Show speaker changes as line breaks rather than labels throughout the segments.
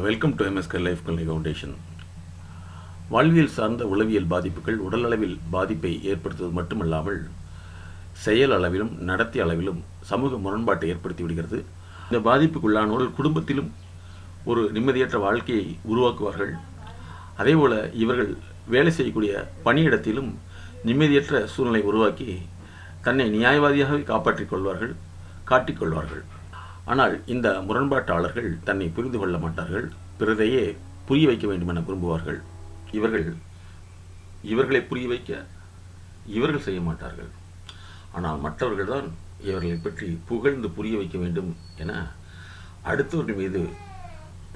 Welcome to MSK life கல்வி foundation வாழ்வியல் சார்ந்த உளவியல் பாதிப்புகள் உடலளவில் பாதிப்பை ஏற்படுத்துவது மட்டுமல்லாமல் செயல் அளவிலும் நடத்தி அளவிலும் சமூக முரண்பாட்டை ஏற்படுத்தி விடுகிறது. இந்த பாதிப்புக்குள்ளானோர்கள் குடும்பத்திலும் ஒரு நிம்மதியற்ற வாழ்க்கையை உருவாக்குவார்கள். அதேபோல இவர்கள் வேலை செய்யக்கூடிய பணியிடத்திலும் நிம்மதியற்ற சூழ்நிலை உருவாக்கி தன்னை நியாயவாதியாகவே காப்பாற்றிக் கொள்வார்கள் காட்டிக்கொள்வார்கள் ஆனால் இந்த முரண்பாட்டாளர்கள் தன்னை புரிந்து கொள்ள மாட்டார்கள் பிறரையே புரிய வைக்க வேண்டும் என விரும்புவார்கள். இவர்கள் இவர்களை புரிய வைக்க இவர்கள் செய்ய மாட்டார்கள். ஆனால் மற்றவர்கள் தான் இவர்களை பற்றி புகழ்ந்து புரிய வைக்க வேண்டும் என அடுத்தவர்கள் மீது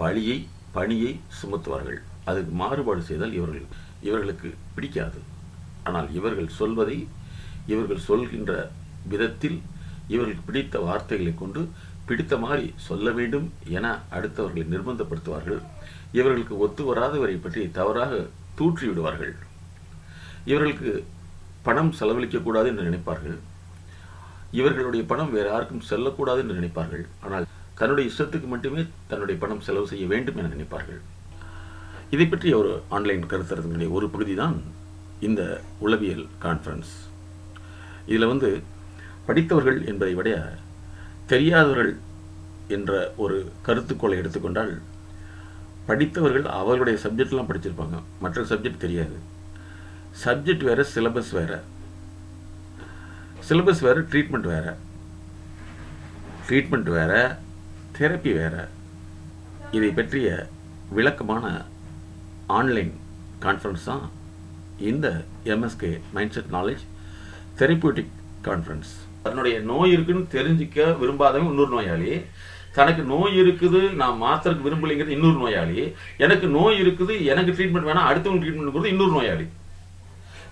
பழியை பணியை சுமத்துவார்கள். அதுக்கு மாறுபாடு செய்தால் இவர்கள் இவர்களுக்கு பிடிக்காது. ஆனால் இவர்கள் சொல்வதை இவர்கள் சொல்கின்ற விதத்தில் இவர்கள் பிடித்த வார்த்தைகளை கொண்டு பிடித்த மாதிரி சொல்ல வேண்டும் என அடுத்தவர்களை நிர்பந்தப்படுத்துவார்கள். இவர்களுக்கு ஒத்து வராதவரை பற்றி தவறாக தூற்றி விடுவார்கள் இவர்களுக்கு பணம் செலவழிக்கக்கூடாது என்று நினைப்பார்கள். இவர்களுடைய பணம் வேறு யாருக்கும் செல்லக்கூடாது என்று நினைப்பார்கள். ஆனால் தன்னுடைய இஷ்டத்துக்கு மட்டுமே தன்னுடைய பணம் செலவு செய்ய வேண்டும் என நினைப்பார்கள். இதை பற்றி ஒரு ஆன்லைன் கருத்தரங்கினுடைய ஒரு பகுதி தான் இந்த உளவியல் கான்ஃபரன்ஸ். இதில் வந்து படித்தவர்கள் என்பதை விட தெரியாதவர்கள் என்ற ஒரு கருத்துக்கோளை எடுத்துக்கொண்டால் படித்தவர்கள் அவர்களுடைய சப்ஜெக்ட்லாம் படிச்சிருப்பாங்க. மற்ற சப்ஜெக்ட் தெரியாது. சப்ஜெக்ட் வேறு சிலபஸ் வேறு. சிலபஸ் வேறு ட்ரீட்மெண்ட் வேறு. ட்ரீட்மெண்ட் வேறு தெரப்பி வேறு. இதை பற்றிய விளக்கமான ஆன்லைன் கான்ஃபரன்ஸ் தான் இந்த MSK mind set knowledge therapeutic conference தன்னுடைய நோய் இருக்குன்னு தெரிஞ்சிக்க விரும்பாதவன் இன்னொரு நோயாளி. தனக்கு நோய் இருக்குது நான் மாத்திரக்கு விரும்பலைங்கிறது இன்னொரு நோயாளி. எனக்கு நோய் இருக்குது எனக்கு ட்ரீட்மெண்ட் வேணாம் அடுத்தவங்க ட்ரீட்மெண்ட் கொடுத்து இன்னொரு நோயாளி.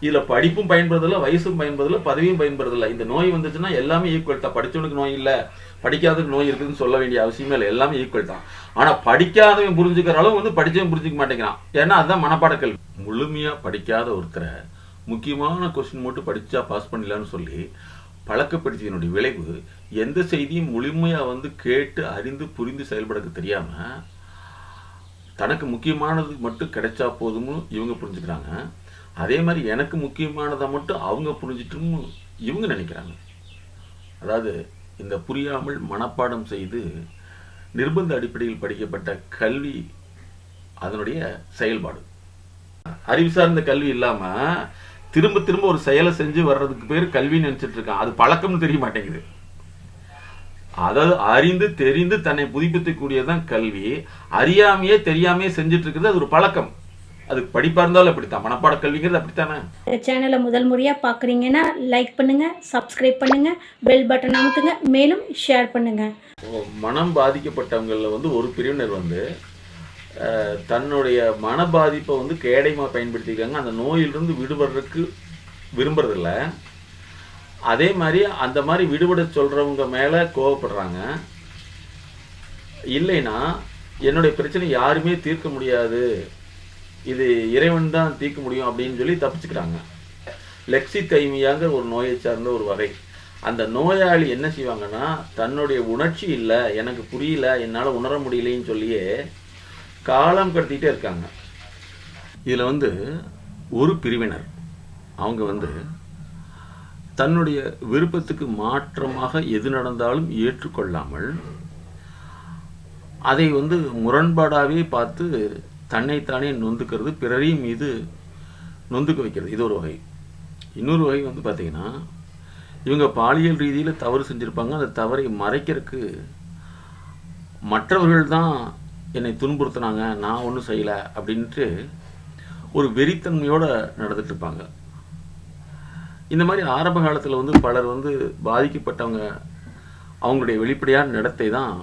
இதுல படிப்பும் பயன்படுறதில்ல வயசும் பயன்படுறதில்ல பதவியும் பயன்படுறதில்ல. இந்த நோய் வந்துச்சுன்னா எல்லாமே ஈக்குவல் தான். படிச்சவனுக்கு நோய் இல்லை படிக்காதவனுக்கு நோய் இருக்குதுன்னு சொல்ல வேண்டிய அவசியமே இல்லை. எல்லாமே ஈக்குவல் தான். ஆனா படிக்காதவன் புரிஞ்சுக்கிற அளவு வந்து படிச்சவன் புரிஞ்சுக்க மாட்டேங்கிறான். ஏன்னா அதுதான் மனப்பாட கல்வி. முழுமையா படிக்காத ஒருத்தரை முக்கியமான கொஸ்டின் மட்டும் படிச்சா பாஸ் பண்ணலான்னு சொல்லி பழக்கப்படுத்தியனுடைய விளைவு எந்த செய்தியும் முழுமையா வந்து கேட்டு அறிந்து புரிந்து செயல்படக்கு தெரியாம தனக்கு முக்கியமானது மட்டும் கிடைச்சா போதும்னு இவங்க புரிஞ்சுக்கிறாங்க. அதே மாதிரி எனக்கு முக்கியமானதை மட்டும் அவங்க புரிஞ்சிட்டுன்னு இவங்க நினைக்கிறாங்க. அதாவது இந்த புரியாமல் மனப்பாடம் செய்து நிர்பந்த அடிப்படையில் படிக்கப்பட்ட கல்வி அதனுடைய செயல்பாடு. அறிவு சார்ந்த கல்வி இல்லாம திரும்ப திரும்ப ஒரு செயலை செஞ்சு வர்றதுக்கு பேர் கல்வின்னு நினைச்சிட்டு இருக்கான். அது பழக்கம்னு தெரிய மாட்டேங்குது. அதாவது அறிந்து தெரிந்து தன்னை புதுப்பித்துக்கூடியதான் கல்வி. அறியாமையே தெரியாமையே செஞ்சுட்டு இருக்கிறது அது ஒரு பழக்கம். அது படிப்பா இருந்தாலும் அப்படித்தான். மனப்பாட கல்விங்கிறது அப்படித்தானே?
சேனலை முதல் முறையாக பார்க்குறீங்கன்னா லைக் பண்ணுங்கள் சப்ஸ்கிரைப் பண்ணுங்கள் பெல் பட்டன் அமுத்துங்க மேலும் ஷேர் பண்ணுங்கள்
மனம் பாதிக்கப்பட்டவங்கள வந்து ஒரு பிரிவினர் வந்து தன்னுடைய மன பாதிப்பை வந்து கேடயமாக பயன்படுத்திக்கிறாங்க. அந்த நோயிலிருந்து விடுபடுறதுக்கு விரும்புறதில்ல. அதே மாதிரி அந்த மாதிரி விடுபட சொல்கிறவங்க மேலே கோவப்படுறாங்க. இல்லைன்னா என்னுடைய பிரச்சனை யாருமே தீர்க்க முடியாது. இது இறைவன் தான் தீர்க்க முடியும் அப்படின்னு சொல்லி தப்பிச்சுக்கிறாங்க. லெக்ஸி கைமியாங்கிற ஒரு நோயை சார்ந்த ஒரு வகை. அந்த நோயாளி என்ன செய்வாங்கன்னா தன்னுடைய உணர்ச்சி இல்லை எனக்கு புரியல என்னால் உணர முடியலைன்னு சொல்லியே காலம் கடத்திட்டே இருக்காங்க. இதில் வந்து ஒரு பிரிவினர். அவங்க வந்து தன்னுடைய விருப்பத்துக்கு மாற்றமாக எது நடந்தாலும் ஏற்றுக்கொள்ளாமல் அதை வந்து முரண்பாடாகவே பார்த்து தன்னைத்தானே நொந்துக்கிறது பிறரையும் மீது நொந்துக்க வைக்கிறது. இது ஒரு வகை. இன்னொரு வகை வந்து பார்த்தீங்கன்னா இவங்க பாலியல் ரீதியில் தவறு செஞ்சுருப்பாங்க. அந்த தவறை மறைக்கிறதுக்கு மற்றவர்கள் தான் என்னை துன்புறுத்துனாங்க நான் ஒன்றும் செய்யலை அப்படின்ட்டு ஒரு வெறித்தன்மையோடு நடந்துட்டு இருப்பாங்க. இந்த மாதிரி ஆரம்ப காலத்தில் வந்து பலர் வந்து பாதிக்கப்பட்டவங்க அவங்களுடைய வெளிப்படையான நடத்தை தான்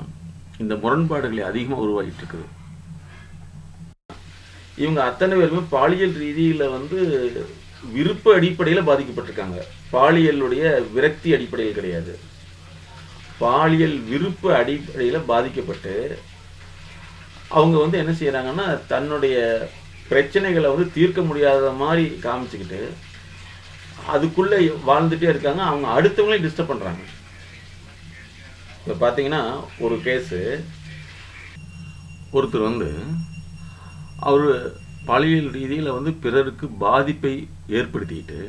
இந்த முரண்பாடுகளை அதிகமாக உருவாகிட்டு இருக்குது. இவங்க அத்தனை பேருமே பாலியல் ரீதியில் வந்து விருப்ப அடிப்படையில் பாதிக்கப்பட்டிருக்காங்க. பாலியலுடைய விரக்தி அடிப்படையில் கிடையாது. பாலியல் விருப்ப அடிப்படையில் பாதிக்கப்பட்டு அவங்க வந்து என்ன செய்கிறாங்கன்னா தன்னுடைய பிரச்சனைகளை வந்து தீர்க்க முடியாத மாதிரி காமிச்சுக்கிட்டு அதுக்குள்ளே வாழ்ந்துட்டே இருக்காங்க. அவங்க அடுத்தவங்களையும் டிஸ்டர்ப் பண்ணுறாங்க இப்போ பார்த்தீங்கன்னா ஒரு கேஸு ஒருத்தர் வந்து அவர் பாலியல் ரீதியில் வந்து பிறருக்கு பாதிப்பை ஏற்படுத்திட்டு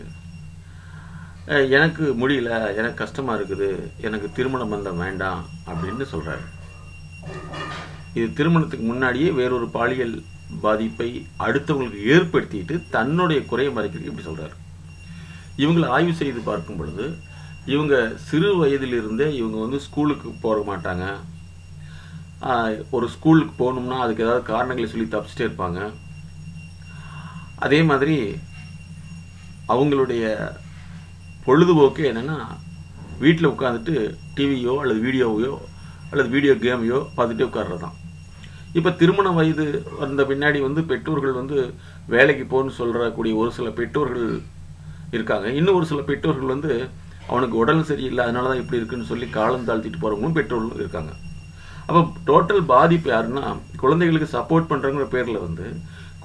எனக்கு முடியல எனக்கு கஷ்டமாக இருக்குது எனக்கு திருமண பந்தம் வேண்டாம் அப்படின்னு சொல்கிறாரு இது திருமணத்துக்கு முன்னாடியே வேறொரு பாலியல் பாதிப்பை அடுத்தவங்களுக்கு ஏற்படுத்திட்டு தன்னுடைய குறையை மறைக்கிறதுக்கு இப்படி சொல்கிறாரு இவங்களை ஆய்வு செய்து பார்க்கும் பொழுது இவங்க சிறு வயதிலிருந்தே இவங்க வந்து ஸ்கூலுக்கு போக மாட்டாங்க. ஒரு ஸ்கூலுக்கு போகணும்னா அதுக்கு ஏதாவது காரணங்களை சொல்லி தப்பிச்சிட்டே இருப்பாங்க. அதே மாதிரி அவங்களுடைய பொழுதுபோக்கு என்னென்னா வீட்டில் உட்காந்துட்டு டிவியோ அல்லது வீடியோவையோ அல்லது வீடியோ கேமையோ பார்த்துட்டே உட்கார்றது தான் இப்போ திருமண வயது வந்த பின்னாடி வந்து பெற்றோர்கள் வந்து வேலைக்கு போகணும்னு சொல்கிறக்கூடிய ஒரு சில பெற்றோர்கள் இருக்காங்க. இன்னும் ஒரு சில பெற்றோர்கள் வந்து அவனுக்கு உடல் சரியில்லை அதனால தான் இப்படி இருக்குன்னு சொல்லி காலம் தாழ்த்திட்டு போகிறவங்களும் பெற்றோர்களும் இருக்காங்க. அப்போ டோட்டல் பாதிப்பு யாருன்னா குழந்தைகளுக்கு சப்போர்ட் பண்ணுறங்கிற பேரில் வந்து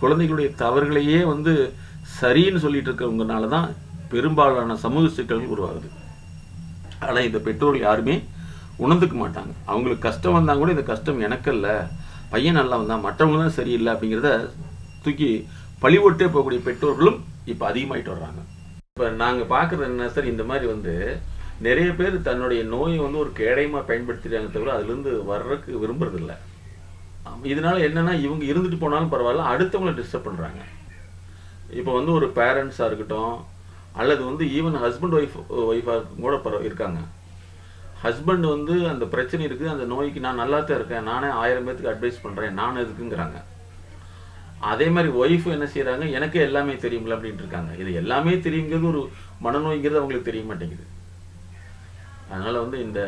குழந்தைகளுடைய தவறுகளையே வந்து சரின்னு சொல்லிட்டு இருக்கிறவங்கனால தான் பெரும்பாலான சமூக சிக்கல்கள் உருவாகுது. ஆனால் இந்த பெற்றோர்கள் யாருமே உணர்ந்துக்க மாட்டாங்க. அவங்களுக்கு கஷ்டம் வந்தால் கூட இந்த கஷ்டம் எனக்கல்ல பையன் நல்லவன் தான் மற்றவங்க தான் சரியில்லை அப்படிங்கிறத தூக்கி பழிவொட்டே போகக்கூடிய பெற்றோர்களும் இப்போ அதிகமாயிட்டு வர்றாங்க. இப்போ நாங்கள் பார்க்குறது என்ன சார் இந்த மாதிரி வந்து நிறைய பேர் தன்னுடைய நோயை வந்து ஒரு கேடயமாக பயன்படுத்திடுறாங்க தவிர அதுலேருந்து வர்றதுக்கு விரும்புறதில்ல. இதனால என்னன்னா இவங்க இருந்துட்டு போனாலும் பரவாயில்ல அடுத்தவங்களை டிஸ்டர்ப் பண்ணுறாங்க இப்போ வந்து ஒரு பேரண்ட்ஸாக இருக்கட்டும் அல்லது வந்து ஈவன் ஹஸ்பண்ட் ஒய்ஃப் ஒய்ஃபாக கூட பரவ இருக்காங்க. ஹஸ்பண்ட் வந்து அந்த பிரச்சனை இருக்குது அந்த நோய்க்கு நான் நல்லா தான் இருக்கேன் நானே ஆயிரம் பேத்துக்கு அட்வைஸ் பண்ணுறேன் நான் எதுக்குங்கிறாங்க. அதே மாதிரி ஒய்ஃப் என்ன செய்கிறாங்க எனக்கே எல்லாமே தெரியுங்களா அப்படின்ட்டு இருக்காங்க. இது எல்லாமே தெரியுங்கிறது ஒரு மனநோய்ங்கிறது அவங்களுக்கு தெரிய மாட்டேங்குது. அதனால் வந்து இந்த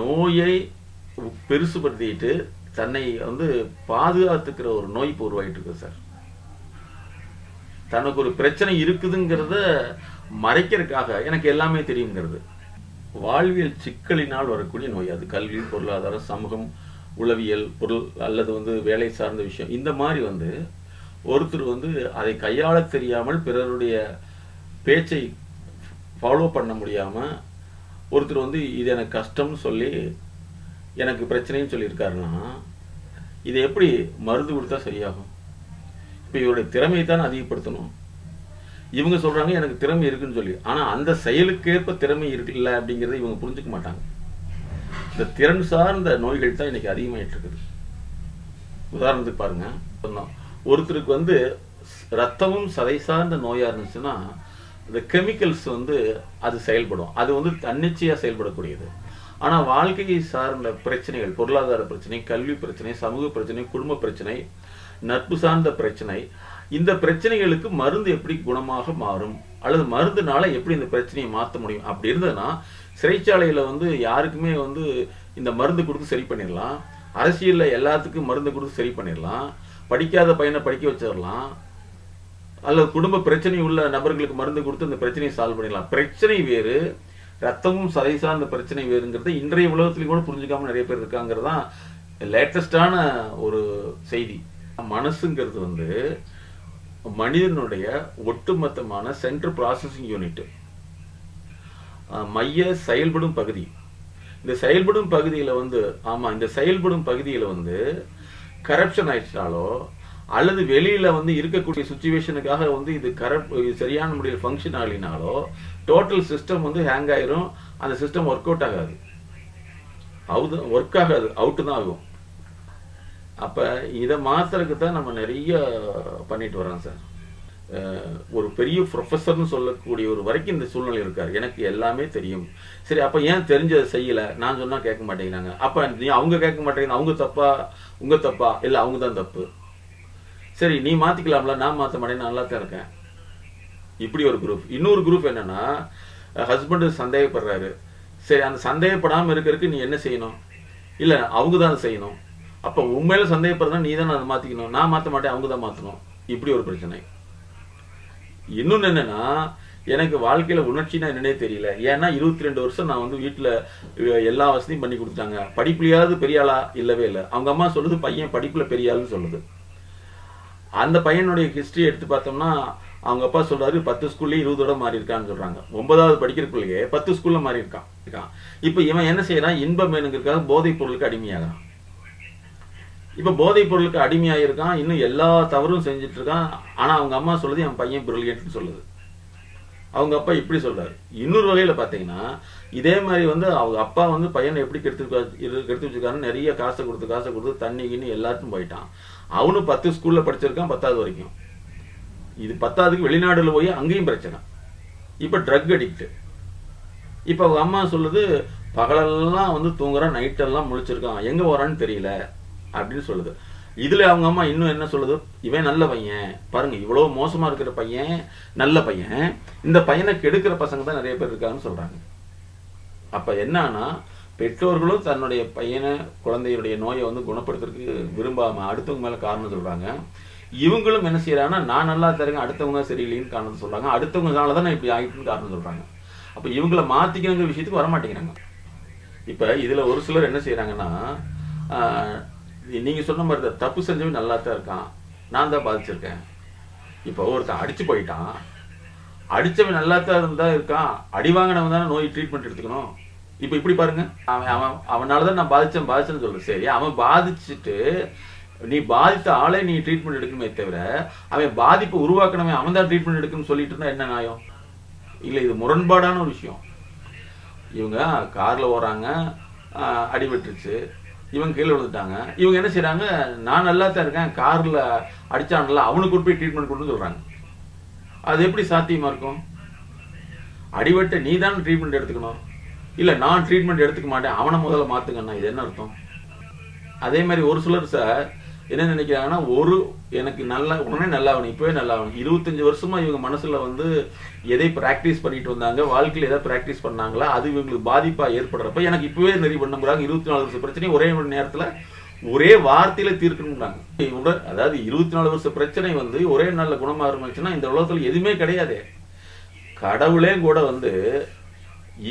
நோயை பெருசுபடுத்திட்டு தன்னை வந்து பாதுகாத்துக்கிற ஒரு நோய் இப்போ உருவாகிட்டு இருக்கு சார். தனக்கு ஒரு பிரச்சனை இருக்குதுங்கிறத மறைக்கிறதுக்காக எனக்கு எல்லாமே தெரியுங்கிறது. வாழ்வியல் சிக்கலினால் வரக்கூடிய நோய். அது கல்வி பொருளாதாரம் சமூகம் உளவியல் பொருள் அல்லது வந்து வேலை சார்ந்த விஷயம். இந்த மாதிரி வந்து ஒருத்தர் வந்து அதை கையாள தெரியாமல் பிறருடைய பேச்சை ஃபாலோ பண்ண முடியாமல் ஒருத்தர் வந்து இது எனக்கு கஷ்டம்னு சொல்லி எனக்கு பிரச்சனைன்னு சொல்லியிருக்காருன்னா இதை எப்படி மருந்து கொடுத்தா சரியாகும்? இப்போ இவருடைய திறமையை தான் அதிகப்படுத்தணும். இவங்க சொல்றாங்க எனக்கு திறமை இருக்குன்னு சொல்லி. ஆனா அந்த செயலுக்கேற்ப திறமை இருக்குல்ல அப்படிங்கறத இவங்க புரிஞ்சுக்க மாட்டாங்க. இந்த திறன் சார்ந்த நோய்கள் தான் இன்னைக்கு அதிகமாயிட்டு இருக்குது உதாரணத்துக்கு பாருங்க சொன்னோம். ஒருத்தருக்கு வந்து ரத்தமும் சதை சார்ந்த நோயா இருந்துச்சுன்னா இந்த கெமிக்கல்ஸ் வந்து அது செயல்படும். அது வந்து தன்னிச்சையா செயல்படக்கூடியது. ஆனா வாழ்க்கையை சார்ந்த பிரச்சனைகள் பொருளாதார பிரச்சனை கல்வி பிரச்சனை சமூக பிரச்சனை குடும்ப பிரச்சனை நட்பு சார்ந்த பிரச்சனை இந்த பிரச்சனைகளுக்கு மருந்து எப்படி குணமாக மாறும்? அல்லது மருந்துனால எப்படி இந்த பிரச்சனையை மாற்ற முடியும்? அப்படி இருந்ததுன்னா சிறைச்சாலையில வந்து யாருக்குமே வந்து இந்த மருந்து கொடுத்து சரி பண்ணிடலாம். அரசியலில் எல்லாத்துக்கும் மருந்து கொடுத்து சரி பண்ணிடலாம். படிக்காத பையனை படிக்க வச்சிடலாம். அல்லது குடும்ப பிரச்சனை உள்ள நபர்களுக்கு மருந்து கொடுத்து அந்த பிரச்சனையை சால்வ் பண்ணிடலாம். பிரச்சனை வேறு. ரத்தமும் சதை சார்ந்த பிரச்சனை வேறுங்கிறது இன்றைய உலகத்துலையும் கூட புரிஞ்சுக்காம நிறைய பேர் இருக்காங்கிறது தான் லேட்டஸ்டான ஒரு செய்தி. மனசுங்கிறது வந்து மனிதனுடைய ஒட்டுமொத்தமான சென்ட்ரல் ப்ராசஸிங் யூனிட் மைய செயல்படும் பகுதி. இந்த செயல்படும் பகுதியில் வந்து ஆமாம் இந்த செயல்படும் பகுதியில் வந்து கரப்ஷன் ஆயிடுச்சாலோ அல்லது வெளியில வந்து இருக்கக்கூடிய சுச்சுவேஷனுக்காக வந்து இது கரப் சரியான முறையில் ஃபங்க்ஷன் ஆகலினாலோ டோட்டல் சிஸ்டம் வந்து ஹேங் ஆயிரும். அந்த சிஸ்டம் ஒர்க் அவுட் ஆகாது. அவுட் ஒர்க் ஆகாது. அவுட்டு தான் ஆகும். அப்போ இதை மாத்துறதுக்கு தான் நம்ம நிறைய பண்ணிட்டு வரோம் சார். ஒரு பெரிய ப்ரொஃபஸர்னு சொல்லக்கூடிய ஒரு வரைக்கும் இந்த சூழ்நிலை இருக்கார் எனக்கு எல்லாமே தெரியும். சரி அப்போ ஏன் தெரிஞ்சதை செய்யலை? நான் சொன்னால் கேட்க மாட்டேங்கிறாங்க. அப்போ நீ அவங்க கேட்க மாட்டேங்கிறாங்க. அவங்க தப்பா? உங்கள் தப்பா? இல்லை அவங்க தான் தப்பு. சரி நீ மாற்றிக்கலாம்ல நான் மாற்ற மாட்டேன். நல்லா தான் இருக்கேன். இப்படி ஒரு குரூப் இன்னொரு குரூப் என்னன்னா ஹஸ்பண்டு சந்தேகப்படுறாரு. சரி அந்த சந்தேகப்படாமல் இருக்கிறதுக்கு நீ என்ன செய்யணும்? இல்லை அவங்க தான் செய்யணும். அப்ப உண்மையில சந்தேகப்படுறதா நீ தான் அதை மாத்திக்கணும். நான் மாத்த மாட்டேன் அவங்க தான் மாத்தணும். இப்படி ஒரு பிரச்சனை. இன்னொன்னு என்னன்னா எனக்கு வாழ்க்கையில உணர்ச்சினா என்னன்னே தெரியல. ஏன்னா இருபத்தி ரெண்டு வருஷம் நான் வந்து வீட்டுல எல்லா வசதியும் பண்ணி கொடுத்தாங்க. படிப்புலையாவது பெரிய ஆளா இல்லவே இல்லை. அவங்க அம்மா சொல்லுது பையன் படிப்புல பெரிய ஆளுன்னு சொல்லுது. அந்த பையனுடைய ஹிஸ்டரி எடுத்து பார்த்தோம்னா அவங்க அப்பா சொல்றாரு பத்து ஸ்கூல்லேயே இருபது தடவை மாறி இருக்கான்னு சொல்றாங்க. ஒன்பதாவது படிக்கிறக்குள்ளேயே பத்து ஸ்கூல்ல மாறி இருக்கான் இருக்கான். இப்ப இவன் என்ன செய்யறான்? இன்பம் வேணுங்கிறதுக்காக போதைப் பொருளுக்கு அடிமையாகிறான். இப்போ போதைப் பொருளுக்கு அடிமையாயிருக்கான் இன்னும் எல்லா தவறும் செஞ்சுட்டு இருக்கான் ஆனால் அவங்க அம்மா சொல்லுது என் பையன் பிரில்லியன்ட்னு சொல்லுது. அவங்க அப்பா இப்படி சொல்றாரு. இன்னொரு வகையில் பார்த்தீங்கன்னா இதே மாதிரி வந்து அவங்க அப்பா வந்து பையனை எப்படி கெடுத்து கெடுத்து வச்சிருக்காருன்னு நிறைய காசை கொடுத்து காசை கொடுத்து தண்ணி கிண்ணி எல்லாத்தையும் போயிட்டான். அவனும் பத்து ஸ்கூலில் படிச்சிருக்கான் பத்தாவது வரைக்கும். இது பத்தாவதுக்கு வெளிநாடுல போய் அங்கேயும் பிரச்சனை. இப்போ ட்ரக் அடிக்ட் இப்போ அவங்க அம்மா சொல்லுது பகலெல்லாம் வந்து தூங்குறான் நைட்டெல்லாம் முழிச்சிருக்கான். எங்கே போகிறான்னு தெரியல. அப்படின்னு சொல்லுது. இதுல அவங்க அம்மா இன்னும் என்ன சொல்லுது? இவன் நல்ல பையன். பாருங்க இவ்வளவு மோசமா இருக்கிற பையன் நல்ல பையன். இந்த பையனை கெடுக்கிற பசங்க தான் நிறைய பேர் இருக்காங்கன்னு சொல்றாங்க. அப்ப என்னன்னா பெற்றோர்களும் தன்னுடைய பையனை குழந்தையுடைய நோயை வந்து குணப்படுத்துறதுக்கு விரும்பாம அடுத்தவங்க மேல காரணம் சொல்றாங்க. இவங்களும் என்ன செய்யறாங்கன்னா நான் நல்லா தருங்க அடுத்தவங்க தான் சரியில்லைன்னு காரணம் சொல்றாங்க. அடுத்தவங்கனால தான் இப்படி ஆகிட்டுன்னு காரணம் சொல்றாங்க. அப்ப இவங்கள மாத்திக்கணுங்கிற விஷயத்துக்கு வர மாட்டேங்கிறாங்க இப்ப இதுல ஒரு சிலர் என்ன செய்யறாங்கன்னா ஆஹ், நீங்க சொன்ன மாதிரி தான் தப்பு செஞ்சவன் நல்லா தான் இருக்கான். நான் தான் பாதிச்சிருக்கேன். இப்போ ஒருத்தன் அடிச்சு போயிட்டான். அடிச்சவன் நல்லா தான் இருந்தா இருக்கான். அடி வாங்கினவன் தானே நோய் ட்ரீட்மெண்ட் எடுத்துக்கணும். இப்போ இப்படி பாருங்க. அவன் அவன் அவனால தான் நான் பாதிச்சேன் பாதிச்சேன்னு சொல்றேன். சரி அவன் பாதிச்சுட்டு நீ பாதித்த ஆளே நீ ட்ரீட்மெண்ட் எடுக்கணுமே தவிர அவன் பாதிப்பை உருவாக்கணுமே அவன் தான் ட்ரீட்மெண்ட் எடுக்கணும்னு சொல்லிட்டு இருந்தா என்ன நியாயம்? இல்லை இது முரண்பாடான ஒரு விஷயம். இவங்க கார்ல ஓடுறாங்க அடிபட்டுருச்சு. இவங்க கீழே விழுந்துட்டாங்க இவங்க என்ன செய்கிறாங்க நான் நல்லா தான் இருக்கேன். காரில் அடித்தான்ல அவனுக்கு போய் ட்ரீட்மெண்ட் கொண்டு சொல்கிறாங்க அது எப்படி சாத்தியமாக இருக்கும்? அடிபட்ட நீ தான் ட்ரீட்மெண்ட் எடுத்துக்கணும். இல்லை நான் ட்ரீட்மெண்ட் எடுத்துக்க மாட்டேன். அவனை முதல்ல மாத்துங்கண்ணா. இது என்ன அர்த்தம்? அதே மாதிரி ஒரு சிலர் சார் என்ன நினைக்கிறாங்கன்னா ஒரு எனக்கு நல்லா உடனே நல்லா ஆகணும் இப்பவே நல்லா ஆகணும். இருபத்தஞ்சு வருஷமா இவங்க மனசுல வந்து எதை பிராக்டிஸ் பண்ணிட்டு வந்தாங்க வாழ்க்கையில் எதை பிராக்டிஸ் பண்ணாங்களா அது இவங்களுக்கு பாதிப்பா ஏற்படுறப்ப எனக்கு இப்பவே நெறி பண்ணுறாங்க இருபத்தி நாலு வருஷம் பிரச்சனை ஒரே ஒரு நேரத்துல ஒரே வார்த்தையில தீர்க்கணும்ன்றாங்க இவங்க அதாவது இருபத்தி நாலு வருஷ பிரச்சனை வந்து ஒரே நாள்ல குணமாக இருந்துச்சுன்னா இந்த உலகத்துல எதுவுமே கிடையாது. கடவுளே கூட வந்து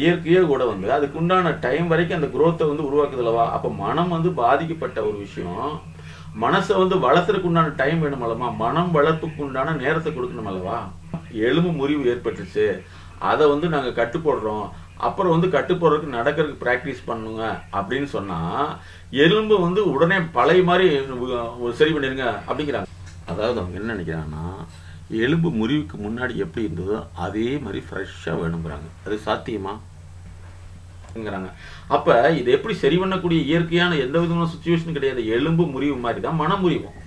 இயற்கையே கூட வந்து அதுக்கு உண்டான டைம் வரைக்கும் அந்த குரோத்தை வந்து உருவாக்குதுலவா அப்போ மனம் வந்து பாதிக்கப்பட்ட ஒரு விஷயம். மனசை வந்து வளர்த்துறதுக்கு உண்டான டைம் வேணும் அல்லவா? மனம் வளர்ப்புக்கு உண்டான நேரத்தை கொடுக்கணும் அல்லவா? எலும்பு முறிவு ஏற்பட்டுச்சு அதை வந்து நாங்கள் கட்டு போடுறோம் அப்புறம் வந்து கட்டு போடுறதுக்கு நடக்கிறதுக்கு ப்ராக்டிஸ் பண்ணுங்க அப்படின்னு சொன்னால் எலும்பு வந்து உடனே பழைய மாதிரி சரி பண்ணிடுங்க அப்படிங்கிறாங்க. அதாவது அவங்க என்ன நினைக்கிறாங்கன்னா எலும்பு முறிவுக்கு முன்னாடி எப்படி இருந்ததோ அதே மாதிரி ஃப்ரெஷ்ஷாக வேணுங்கிறாங்க அது சாத்தியமா? ங்கிறாங்க அப்ப இது எப்படி சரி பண்ணக்கூடிய இயற்கையான எந்த விதமான சுச்சுவேஷனும் கிடையாது. எலும்பு முறிவு மாதிரி தான் மன முறிவும்.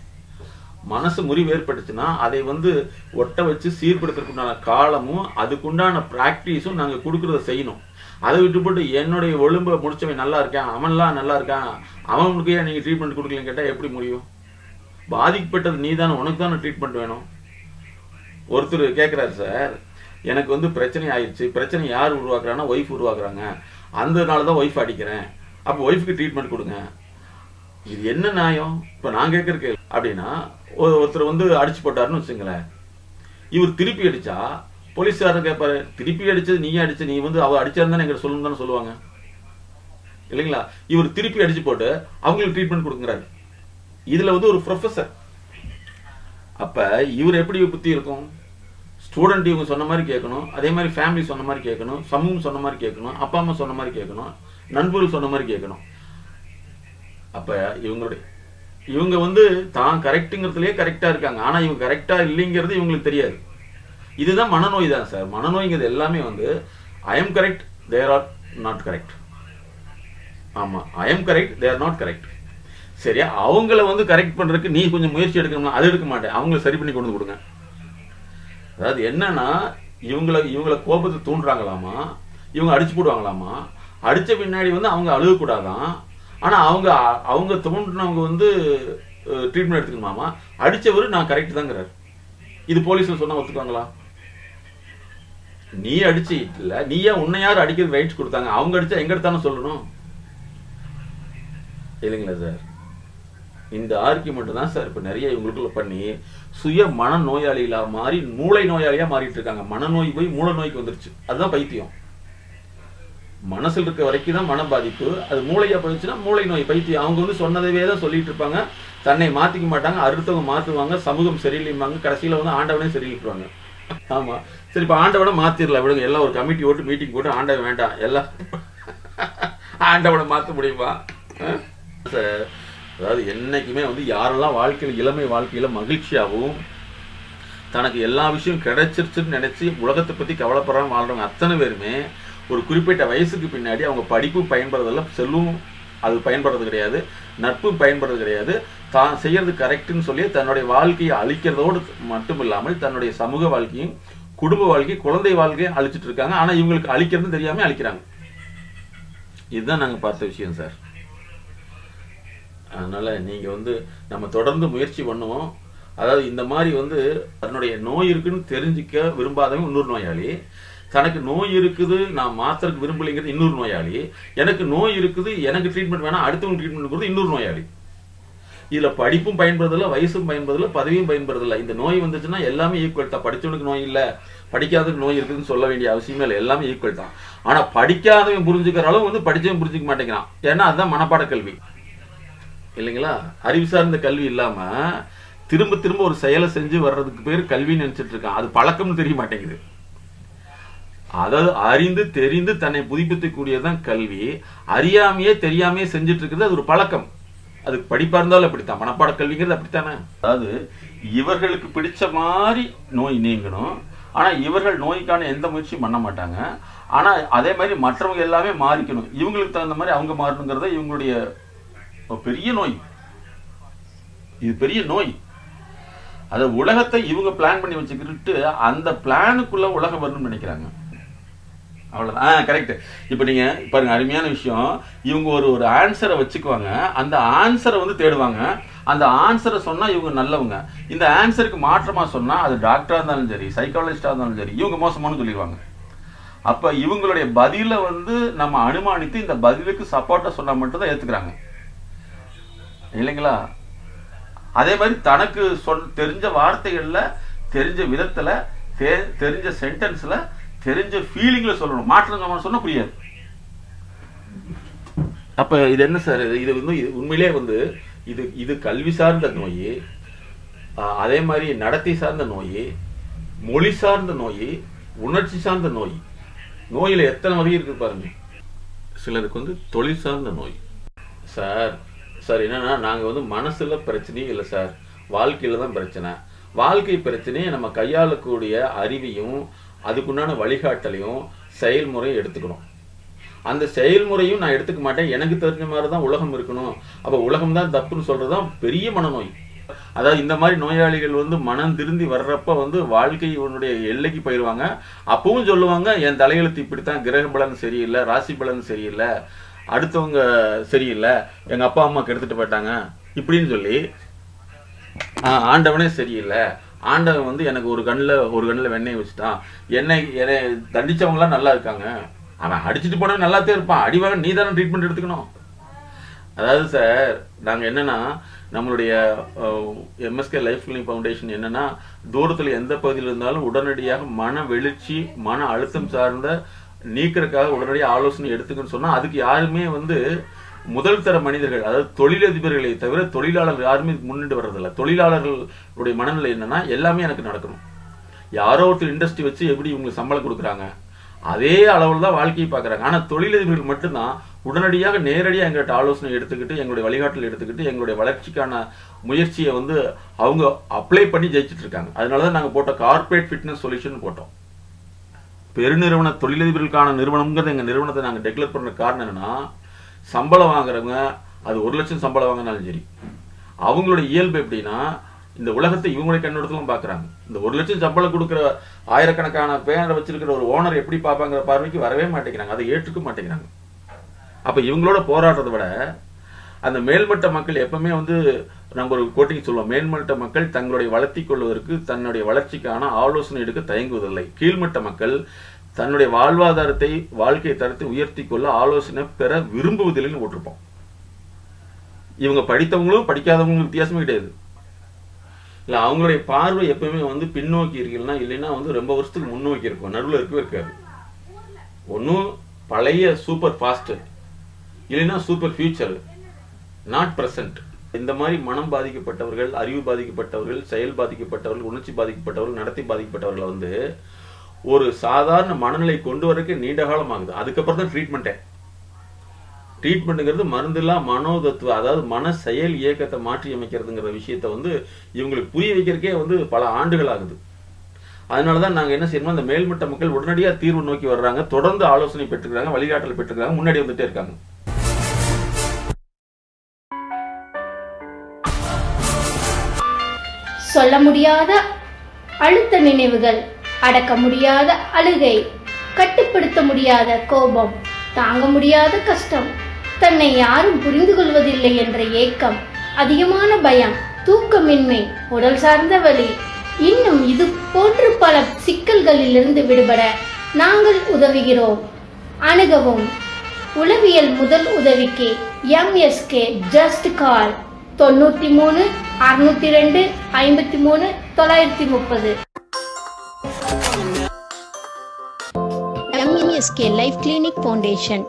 மனசு முறிவு ஏற்பட்டுச்சுன்னா அதை வந்து ஒட்ட வச்சு சீர்படுத்துறதுக்குண்டான காலமும் அதுக்குண்டான ப்ராக்டிஸும் நாங்க கொடுக்குறத செய்யணும். அதை விட்டு போட்டு என்னுடைய ஒழும்பை முடிச்சவன் நல்லா இருக்கான் அவன்லாம் நல்லா இருக்கான் அவனுக்கு ஏன் நீங்க ட்ரீட்மெண்ட் கொடுக்கலன்னு கேட்டால் எப்படி முடியும்? பாதிக்கப்பட்டது நீ தானே உனக்கு தானே ட்ரீட்மெண்ட் வேணும். ஒருத்தர் கேட்குறாரு சார் எனக்கு வந்து பிரச்சனை ஆயிடுச்சு பிரச்சனை யார் உருவாக்குறாங்கன்னா ஒய்ஃப் உருவாக்குறாங்க. அந்த தான் ஒய்ஃப் அடிக்கிறேன். அப்போ ஒய்ஃப்க்கு ட்ரீட்மெண்ட் கொடுங்க. இது என்ன நியாயம்? இப்போ நான் கேட்குற கேள்வி அப்படின்னா ஒருத்தர் வந்து அடிச்சு போட்டாருன்னு வச்சுங்களேன். இவர் திருப்பி அடிச்சா போலீஸ்காரன் கேட்பாரு திருப்பி அடிச்சது நீயே அடிச்சு நீ வந்து அவர் அடிச்சாருந்தானே எங்கிட்ட சொல்லணும் தானே சொல்லுவாங்க. இல்லைங்களா? இவர் திருப்பி அடிச்சு போட்டு அவங்களுக்கு ட்ரீட்மெண்ட் கொடுக்குறாரு. இதுல வந்து ஒரு ப்ரொஃபசர் அப்ப இவர் எப்படி புத்தி இருக்கும்? ஸ்டூடெண்ட் இவங்க சொன்ன மாதிரி கேட்கணும். அதே மாதிரி ஃபேமிலி சொன்ன மாதிரி கேட்கணும். சமூகம் சொன்ன மாதிரி கேட்கணும். அப்பா அம்மா சொன்ன மாதிரி கேட்கணும். நண்பர்கள் சொன்ன மாதிரி கேட்கணும். அப்போ இவங்களுடைய இவங்க வந்து தான் கரெக்ட்டுங்கிறதுலயே கரெக்டாக இருக்காங்க. ஆனால் இவங்க கரெக்டாக இல்லைங்கிறது இவங்களுக்கு தெரியாது. இதுதான் மனநோய் தான் சார். மனநோய்ங்கிறது எல்லாமே வந்து I am correct there are not correct ஆமாம் I am correct there not correct சரியா? அவங்கள வந்து கரெக்ட் பண்ணுறதுக்கு நீ கொஞ்சம் முயற்சி எடுக்கணும்னா அது எடுக்க மாட்டேன். அவங்கள சரி பண்ணி கொண்டு கொடுங்க. அதாவது என்னன்னா இவங்களை இவங்கள கோபத்தை தூண்டுறாங்களாமா? இவங்க அடிச்சு போடுவாங்களாமா? அடித்த பின்னாடி வந்து அவங்க அழுகக்கூடாதான். ஆனால் அவங்க அவங்க தோன்றினவங்க வந்து ட்ரீட்மெண்ட் எடுத்துக்கணுமாமா? அடித்தவர் நான் கரெக்ட் தாங்கிறார். இது போலீஸில் சொன்னால் ஒத்துக்குவாங்களா? நீ அடிச்சு இல்லை நீ ஏன் உன்னை யார் அடிக்கிறது ரைட்ஸ் கொடுத்தாங்க? அவங்க அடிச்சா எங்க எடுத்தானே சொல்லணும்? இல்லைங்களா சார் இந்த ஆர்கியூமெண்ட் தான் சார் இப்போ நிறைய இவங்களுக்குள்ள பண்ணி சுய மன நோயாளிகளா மாறி மூளை நோயாளியா மாறிட்டு இருக்காங்க. மனநோய் போய் மூளை நோய்க்கு வந்துருச்சு. அதுதான் பைத்தியம். மனசுல இருக்க வரைக்கும் தான் மன பாதிப்பு. அது மூளையாக போயிடுச்சுன்னா மூளை நோய் பைத்தியம். அவங்க வந்து சொன்னதவே தான் சொல்லிட்டு இருப்பாங்க. தன்னை மாத்திக்க மாட்டாங்க. அடுத்தவங்க மாத்துவாங்க. சமூகம் சரியில்லைம்பாங்க. கடைசியில வந்து ஆண்டவனே சரியிட்டுருவாங்க ஆமா. சரி இப்ப ஆண்டவனை மாற்றிடலாம் விடுங்க. எல்லாம் ஒரு கமிட்டி போட்டு மீட்டிங் போட்டு ஆண்டவன் வேண்டாம். எல்லாம் ஆண்டவனை மாத்த முடியுமா? சார் அதாவது என்றைக்குமே வந்து யாரெல்லாம் வாழ்க்கையில் இளமை வாழ்க்கையில் மகிழ்ச்சியாகவும் தனக்கு எல்லா விஷயம் கிடைச்சிருச்சுன்னு நினச்சி உலகத்தை பற்றி கவலைப்படாமல் வாழ்கிறவங்க அத்தனை பேருமே ஒரு குறிப்பிட்ட வயசுக்கு பின்னாடி அவங்க படிப்பும் பயன்படுறதில்ல செல்வம் அது பயன்படுறது கிடையாது நட்பும் பயன்படுறது கிடையாது. தான் செய்கிறது கரெக்டுன்னு சொல்லி தன்னுடைய வாழ்க்கையை அழிக்கிறதோடு மட்டும் இல்லாமல் தன்னுடைய சமூக வாழ்க்கையும் குடும்ப வாழ்க்கை குழந்தை வாழ்க்கையும் அழிச்சிட்டு இருக்காங்க. ஆனால் இவங்களுக்கு அழிக்கிறதுன்னு தெரியாமல் அழிக்கிறாங்க. இதுதான் நாங்கள் பார்த்த விஷயம் சார். அதனால நீங்க வந்து நம்ம தொடர்ந்து முயற்சி பண்ணுவோம். அதாவது இந்த மாதிரி வந்து தன்னுடைய நோய் இருக்குன்னு தெரிஞ்சுக்க விரும்பாதவங்க இன்னொரு நோயாளி. தனக்கு நோய் இருக்குது நான் மாத்திரக்கு விரும்பலைங்கிறது இன்னொரு நோயாளி. எனக்கு நோய் இருக்குது எனக்கு ட்ரீட்மெண்ட் வேணாம் அடுத்தவங்க ட்ரீட்மெண்ட் கொடுத்து இன்னொரு நோயாளி. இதுல படிப்பும் பயன்படுறதில்ல வயசும் பயன்படுறதில்ல பதவியும் பயன்படுறதில்ல இந்த நோய் வந்துச்சுன்னா எல்லாமே ஈக்குவல் தான். படிச்சவனுக்கு நோய் இல்லை படிக்காதவனுக்கு நோய் இருக்குதுன்னு சொல்ல வேண்டிய அவசியமே இல்லை. எல்லாமே ஈக்குவல் தான். ஆனா படிக்காதவன் புரிஞ்சுக்கிற அளவு வந்து படித்தவன் புரிஞ்சுக்க மாட்டேங்கிறான். ஏன்னா அதுதான் மனப்பாட கல்வி. இல்லைங்களா? அறிவு சார்ந்த கல்வி இல்லாம திரும்ப திரும்ப ஒரு செயலை செஞ்சு வர்றதுக்கு பேர் கல்வின்னு நினைச்சிட்டு இருக்கான். அது பழக்கம்னு தெரிய மாட்டேங்குது. அதாவது அறிந்து தெரிந்து தன்னை புதுப்பித்துக்கூடியதான் கல்வி. அறியாமையே தெரியாமையே செஞ்சுட்டு இருக்கிறது அது ஒரு பழக்கம். அது படிப்பா இருந்தாலும் அப்படித்தான். மனப்பாட கல்விங்கிறது அப்படித்தானே? அதாவது இவர்களுக்கு பிடிச்ச மாதிரி நோய் நீங்கணும். ஆனா இவர்கள் நோய்க்கான எந்த முயற்சியும் பண்ண மாட்டாங்க. ஆனா அதே மாதிரி மற்றவங்க எல்லாமே மாறிக்கணும். இவங்களுக்கு தகுந்த மாதிரி அவங்க மாறணுங்கிறத இவங்களுடைய பெரிய நோய். இது பெரிய நோய். அது உலகத்தை இவங்க பிளான் பண்ணி வச்சுக்கிட்டு அந்த பிளானுக்குள்ள உலகம் வரணும்னு நினைக்கிறாங்க. அவ்வளோதான் ஆ கரெக்ட் இப்போ நீங்க பாருங்க அருமையான விஷயம். இவங்க ஒரு ஒரு ஆன்சரை வச்சுக்குவாங்க. அந்த ஆன்சரை வந்து தேடுவாங்க. அந்த ஆன்சரை சொன்னா இவங்க நல்லவங்க. இந்த ஆன்சருக்கு மாற்றமா சொன்னா அது டாக்டரா இருந்தாலும் சரி சைக்காலஜிஸ்டா இருந்தாலும் சரி இவங்க மோசமானு சொல்லிடுவாங்க. அப்ப இவங்களுடைய பதில வந்து நம்ம அனுமானித்து இந்த பதிலுக்கு சப்போர்ட்டா சொன்னா மட்டும் தான் ஏத்துக்கிறாங்க. இல்லைங்களா? அதே மாதிரி தனக்கு சொல் தெரிஞ்ச வார்த்தைகளில் தெரிஞ்ச விதத்தில் தெ- தெரிஞ்ச சென்டென்ஸில் தெரிஞ்ச ஃபீலிங்கில் சொல்லணும். மாற்றம் சொன்னால் புரியாது. அப்போ இது என்ன சார்? இது வந்து இது உண்மையிலே வந்து இது இது கல்வி சார்ந்த நோய் அதே மாதிரி நடத்தை சார்ந்த நோய் மொழி சார்ந்த நோய் உணர்ச்சி சார்ந்த நோய் நோயில் எத்தனை வகை இருக்கு பாருங்க. சிலருக்கு வந்து தொழில் சார்ந்த நோய். சார் சார் என்னென்னா நாங்கள் வந்து மனசுல பிரச்சனையும் இல்லை சார். வாழ்க்கையில் தான் பிரச்சனை. வாழ்க்கை பிரச்சனையை நம்ம கையாளக்கூடிய அறிவையும் அதுக்குண்டான வழிகாட்டலையும் செயல்முறையும் எடுத்துக்கணும். அந்த செயல்முறையும் நான் எடுத்துக்க மாட்டேன். எனக்கு தெரிஞ்ச மாதிரி தான் உலகம் இருக்கணும். அப்ப உலகம் தான் தப்புன்னு சொல்றதுதான் பெரிய மனநோய். அதாவது இந்த மாதிரி நோயாளிகள் வந்து மனம் திருந்தி வர்றப்ப வந்து வாழ்க்கையினுடைய எல்லைக்கு போயிடுவாங்க அப்பவும் சொல்லுவாங்க என் தலையெழுத்து இப்படித்தான் கிரக பலன் சரியில்லை ராசி பலன் சரியில்லை. அடுத்தவங்க சரியில்லை எங்க அப்பா அம்மா கெடுத்துட்டு போயிட்டாங்க இப்படின்னு சொல்லி ஆண்டவனே சரியில்லை. ஆண்டவன் வந்து எனக்கு ஒரு கண்ணில் ஒரு கண்ணில் வெண்ணெய் வச்சுட்டான். என்னை என்னை தண்டிச்சவங்களாம் நல்லா இருக்காங்க. அவன் அடிச்சுட்டு போனவன் நல்லாத்தே இருப்பான். அடிவாக நீ தானே ட்ரீட்மெண்ட் எடுத்துக்கணும். அதாவது சார் நாங்கள் என்னன்னா நம்மளுடைய எம்எஸ்கே லைஃப் கிளினிக் ஃபவுண்டேஷன் என்னன்னா தூரத்தில் எந்த பகுதியில் இருந்தாலும் உடனடியாக மன வெளிச்சி மன அழுத்தம் சார்ந்த நீக்கிறதுக்காக உடனடியாக ஆலோசனை எடுத்துக்கன்னு சொன்னால் அதுக்கு யாருமே வந்து முதல் தர மனிதர்கள் அதாவது தொழிலதிபர்களை தவிர தொழிலாளர்கள் யாருமே முன்னிட்டு வர்றதில்ல. தொழிலாளர்களுடைய மனநிலை என்னன்னா எல்லாமே எனக்கு நடக்கணும். யாரோ ஒருத்தர் இண்டஸ்ட்ரி வச்சு எப்படி இவங்களுக்கு சம்பளம் கொடுக்குறாங்க? அதே அளவில் தான் வாழ்க்கையை பார்க்குறாங்க. ஆனால் தொழிலதிபர்கள் மட்டும்தான் உடனடியாக நேரடியாக எங்கள்கிட்ட ஆலோசனை எடுத்துக்கிட்டு எங்களுடைய வழிகாட்டில் எடுத்துக்கிட்டு எங்களுடைய வளர்ச்சிக்கான முயற்சியை வந்து அவங்க அப்ளை பண்ணி ஜெயிச்சிட்டு இருக்காங்க. அதனால தான் நாங்கள் போட்ட கார்ப்பரேட் ஃபிட்னஸ் சொல்யூஷன் போட்டோம். பெருநிறுவன தொழிலதிபர்களுக்கான நிறுவனம்ங்கிறது எங்கள் நிறுவனத்தை நாங்கள் டெக்ளேர் பண்ண காரணம் என்னென்னா சம்பளம் வாங்குறவங்க அது ஒரு லட்சம் சம்பளம் வாங்கினாலும் சரி. அவங்களோட இயல்பு எப்படின்னா இந்த உலகத்தை இவங்களுடைய கண்ணோட்டத்திலும் பார்க்குறாங்க. இந்த ஒரு லட்சம் சம்பளம் கொடுக்குற ஆயிரக்கணக்கான பேரை வச்சிருக்கிற ஒரு ஓனர் எப்படி பார்ப்பாங்கிற பார்வைக்கு வரவே மாட்டேங்கிறாங்க. அதை ஏற்றுக்க மாட்டேங்கிறாங்க. அப்போ இவங்களோட போராடுறத விட அந்த மேல்மட்ட மக்கள் எப்பவுமே வந்து நம்ம ஒரு கோட்டிங் சொல்லுவோம். மேல்மட்ட மக்கள் தங்களுடைய வளர்த்தி கொள்வதற்கு தன்னுடைய வளர்ச்சிக்கான ஆலோசனை எடுக்க தயங்குவதில்லை. கீழ்மட்ட மக்கள் தன்னுடைய வாழ்வாதாரத்தை வாழ்க்கை தரத்தை உயர்த்தி கொள்ள ஆலோசனை பெற விரும்புவதில்லைன்னு போட்டிருப்போம். இவங்க படித்தவங்களும் படிக்காதவங்களும் வித்தியாசமே கிடையாது. இல்ல அவங்களுடைய பார்வை எப்பவுமே வந்து பின்னோக்கி இருக்கீங்கன்னா இல்லைன்னா வந்து ரொம்ப வருஷத்துக்கு முன்னோக்கி இருக்கும். நடுவில் இருக்கவே இருக்காது. ஒன்றும் பழைய சூப்பர் ஃபாஸ்ட் இல்லைன்னா சூப்பர் ஃபியூச்சர் நாட் பிரசன்ட் இந்த மாதிரி மனம் பாதிக்கப்பட்டவர்கள் அறிவு பாதிக்கப்பட்டவர்கள் செயல் பாதிக்கப்பட்டவர்கள் உணர்ச்சி பாதிக்கப்பட்டவர்கள் நடத்தி பாதிக்கப்பட்டவர்களை வந்து ஒரு சாதாரண மனநிலை கொண்டு வரக்கு நீண்ட காலம் ஆகுது. அதுக்கப்புறம் தான் ட்ரீட்மெண்ட்டே ட்ரீட்மெண்ட்டுங்கிறது மருந்துலாம் மனோதத்துவ அதாவது மன செயல் இயக்கத்தை மாற்றி அமைக்கிறதுங்கிற விஷயத்த வந்து இவங்களுக்கு புரிய வைக்கிறதுக்கே வந்து பல ஆண்டுகள் ஆகுது. அதனால தான் நாங்கள் என்ன செய்யணுமோ அந்த மேல்மட்ட மக்கள் உடனடியாக தீர்வு நோக்கி வர்றாங்க. தொடர்ந்து ஆலோசனை பெற்றுக்கிறாங்க வழிகாட்டல் பெற்றுக்கிறாங்க முன்னாடி வந்துட்டே இருக்காங்க.
சொல்ல முடியாத அழுத்த நினைவுகள் அடக்க முடியாத அழுகை கட்டுப்படுத்த முடியாத கோபம் தாங்க முடியாத கஷ்டம் தன்னை யாரும் புரிந்து கொள்வதில்லை என்ற ஏக்கம் அதிகமான பயம் தூக்கமின்மை உடல் சார்ந்த வலி. இன்னும் இது போன்று பல சிக்கல்களிலிருந்து விடுபட நாங்கள் உதவுகிறோம். அணுகவும். உளவியல் முதல் உதவிக்கு எம்எஸ்கே ஜஸ்ட் கால் தொண்ணூற்றி மூணு அறுநூத்தி ரெண்டு ஐம்பத்தி மூணு தொள்ளாயிரத்தி முப்பது எம்எஸ்கே லைஃப் கிளினிக் ஃபவுண்டேஷன்